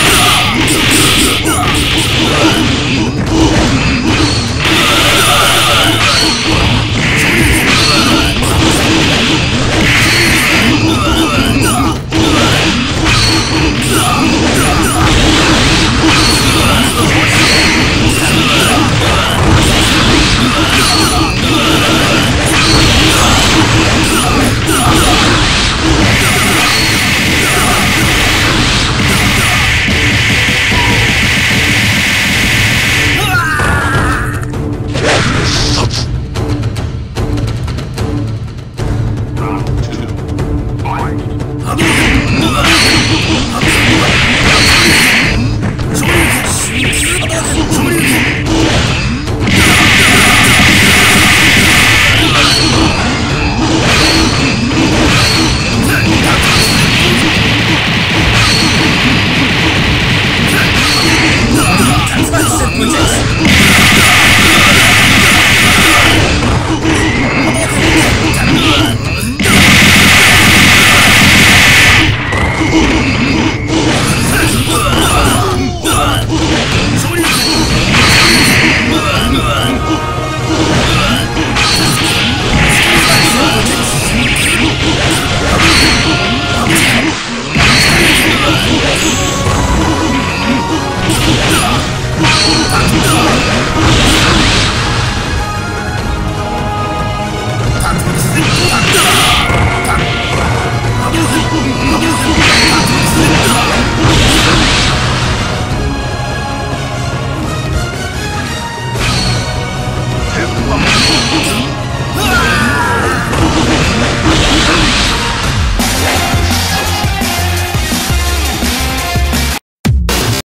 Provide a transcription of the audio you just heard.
Yeah. 無茶